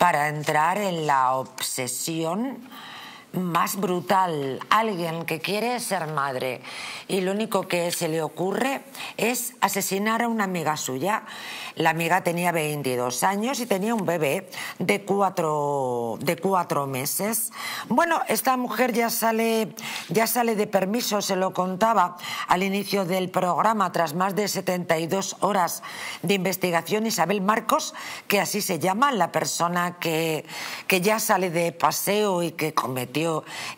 para entrar en la obsesión más brutal. Alguien que quiere ser madre y lo único que se le ocurre es asesinar a una amiga suya. La amiga tenía 22 años y tenía un bebé de cuatro, de cuatro meses. Bueno, esta mujer ya sale, ya sale de permiso, se lo contaba al inicio del programa, tras más de 72 horas de investigación. Isabel Marcos, que así se llama, la persona que, que ya sale de paseo y que cometió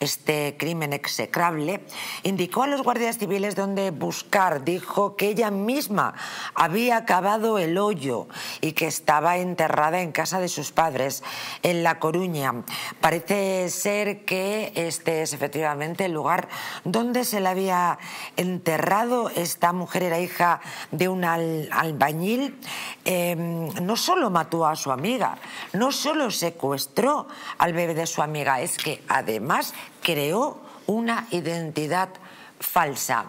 este crimen execrable, indicó a los guardias civiles dónde buscar. Dijo que ella misma había cavado el hoyo y que estaba enterrada en casa de sus padres en La Coruña. Parece ser que este es efectivamente el lugar donde se la había enterrado. Esta mujer era hija de un albañil. Em, no solo mató a su amiga, no solo secuestró al bebé de su amiga, es que además creó una identidad falsa.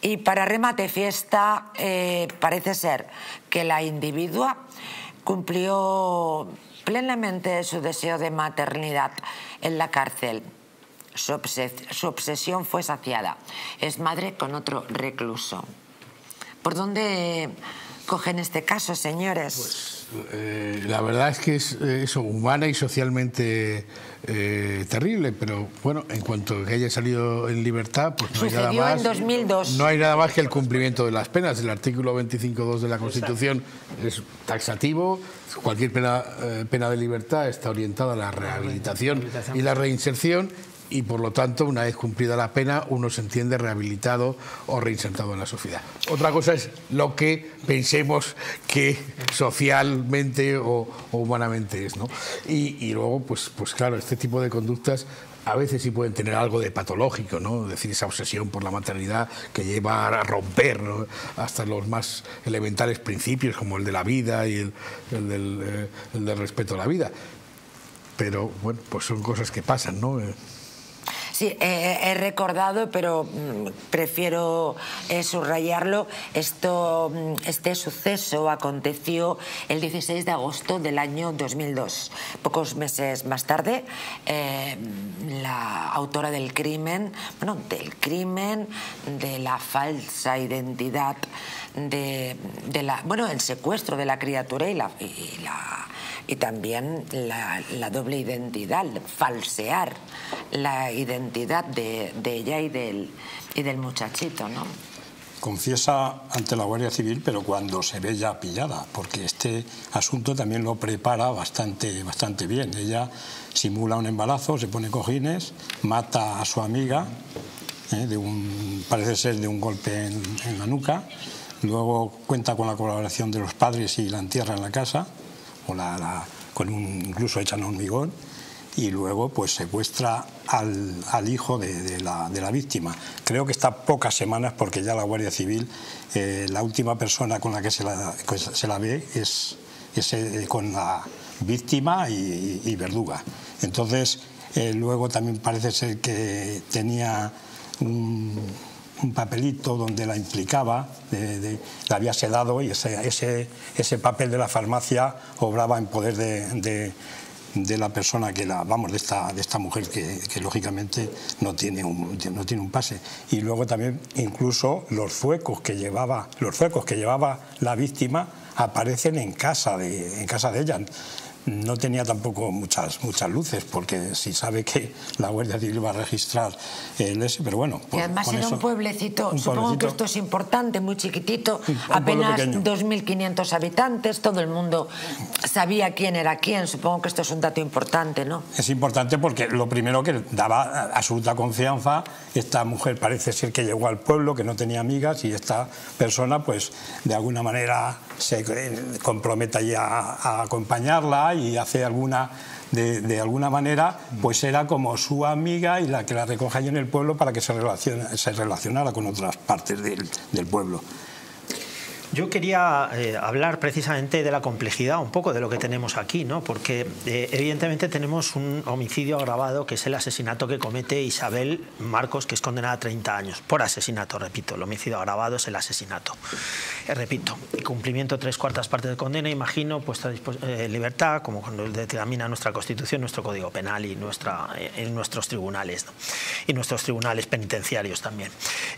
Y para remate fiesta, eh, parece ser que la individua cumplió plenamente su deseo de maternidad en la cárcel. Su, obsesión fue saciada. Es madre con otro recluso. ¿Por dónde cogen este caso, señores? Pues, eh, la verdad es que es eso, humana y socialmente eh, terrible, pero bueno, en cuanto que haya salido en libertad, pues no hay nada más. en 2002. No hay nada más que el cumplimiento de las penas. El artículo 25.2 de la Constitución es taxativo. Cualquier pena, eh, pena de libertad está orientada a la rehabilitación y la reinserción y por lo tanto, una vez cumplida la pena, uno se entiende rehabilitado o reinsertado en la sociedad. Otra cosa es lo que pensemos que socialmente o, humanamente es. ¿no? Y, luego, pues, pues claro, este tipo de conductas a veces sí pueden tener algo de patológico, ¿no? Es decir, esa obsesión por la maternidad que lleva a romper hasta los más elementales principios como el de la vida y el, eh, el del respeto a la vida. Pero bueno, pues son cosas que pasan, ¿no? Sí, he recordado, pero mm, prefiero eh, subrayarlo. Esto, mm, este suceso aconteció el 16 de agosto del año 2002. Pocos meses más tarde, eh, la autora del crimen, bueno, del crimen, de la falsa identidad, de, la, bueno, el secuestro de la criatura y la, y la y también la, doble identidad, falsear la identidad de, ella y del, y del muchachito, ¿no? Confiesa ante la Guardia Civil, pero cuando se ve ya pillada, porque este asunto también lo prepara bastante, bastante bien. Ella simula un embarazo, se pone cojines, mata a su amiga, ¿eh? de un, parece ser de un golpe en, en la nuca, luego cuenta con la colaboración de los padres y la entierra en la casa o la, con un, incluso echan hormigón y luego pues secuestra al, al hijo de, la, la, víctima. Creo que está pocas semanas porque ya la Guardia Civil, eh, la última persona con la que se la, se la ve es, es eh, con la víctima y, verduga. Entonces, eh, luego también parece ser que tenía un un papelito donde la implicaba, la había sedado y ese, ese, ese, papel de la farmacia obraba en poder de, de, la persona que la, vamos, de esta, de esta mujer que, lógicamente no tiene, un, no tiene un pase. Y luego también incluso los fuecos que llevaba, los fuecos que llevaba la víctima aparecen en casa de, en casa de ella no tenía tampoco muchas, muchas luces, porque si sabe que la Guardia Civil va a registrar el ese, pero bueno. y además era un, pueblecito, supongo que esto es importante, muy chiquitito, apenas 2.500 habitantes, todo el mundo sabía quién era quién, supongo que esto es un dato importante, ¿no? Es importante porque lo primero que daba absoluta confianza, esta mujer parece ser que llegó al pueblo, que no tenía amigas, y esta persona, pues, de alguna manera se eh, compromete allí a acompañarla y hace alguna de, alguna manera, pues era como su amiga y la que la recoge en el pueblo para que se, relacione, se relacionara con otras partes del, del pueblo. Yo quería eh, hablar precisamente de la complejidad, un poco de lo que tenemos aquí, ¿no? porque eh, evidentemente tenemos un homicidio agravado que es el asesinato que comete Isabel Marcos, que es condenada a 30 años por asesinato, repito, el homicidio agravado es el asesinato. Eh, repito, cumplimiento tres cuartas partes de condena, imagino, puesta en libertad, como cuando determina nuestra Constitución, nuestro Código Penal y en nuestros tribunales, y nuestros tribunales penitenciarios también.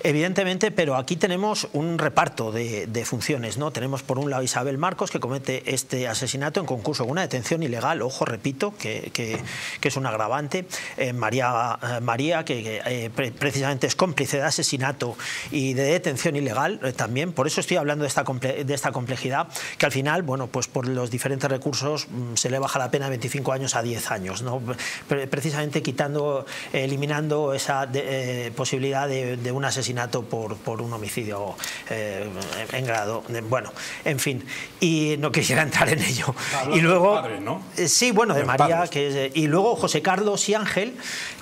Evidentemente, pero aquí tenemos un reparto de, funciones. ¿no? Tenemos por un lado Isabel Marcos, que comete este asesinato en concurso con una detención ilegal, ojo, repito, que, que, es un agravante. Eh, María, eh, María, que, eh, precisamente es cómplice de asesinato y de detención ilegal también. Por eso estoy hablando de esta, de esta complejidad, que al final, bueno, pues por los diferentes recursos mm, se le baja la pena de 25 años a 10 años, ¿no? precisamente quitando, eliminando esa posibilidad de, de, un asesinato por, por un homicidio en grado bueno, en fin, y no quisiera entrar en ello. y luego, eh, sí, bueno, de María, que y luego José Carlos y Ángel,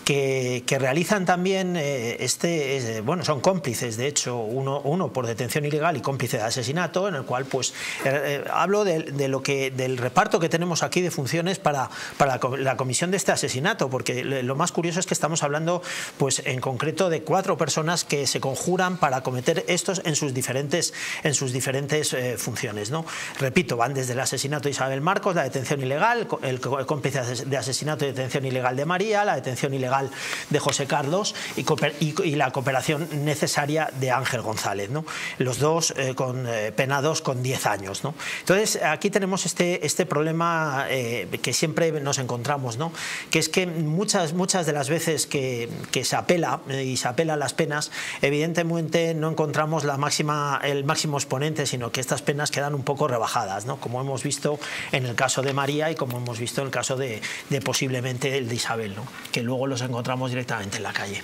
que, realizan también eh, este, bueno, son cómplices, de hecho, uno, uno por detención ilegal y cómplice de asesinato, en el cual, pues, eh, hablo de, lo que, del reparto que tenemos aquí de funciones para, para la comisión de este asesinato, porque lo más curioso es que estamos hablando, pues, en concreto de cuatro personas que se conjuran para cometer estos en sus diferentes, en sus diferentes eh, funciones. ¿no? Repito, van desde el asesinato de Isabel Marcos, la detención ilegal, el cómplice de asesinato y detención ilegal de María, la detención ilegal de José Carlos y, la cooperación necesaria de Ángel González. ¿no? Los dos eh, eh, penados con 10 años. Entonces, aquí tenemos este, este problema que siempre nos encontramos, ¿no? que es que muchas, muchas de las veces que, se apela y se apela a las penas, evidentemente no encontramos el máximo exponente sino que estas penas quedan un poco rebajadas, como hemos visto en el caso de María y como hemos visto en el caso de, posiblemente el de Isabel, que luego los encontramos directamente en la calle.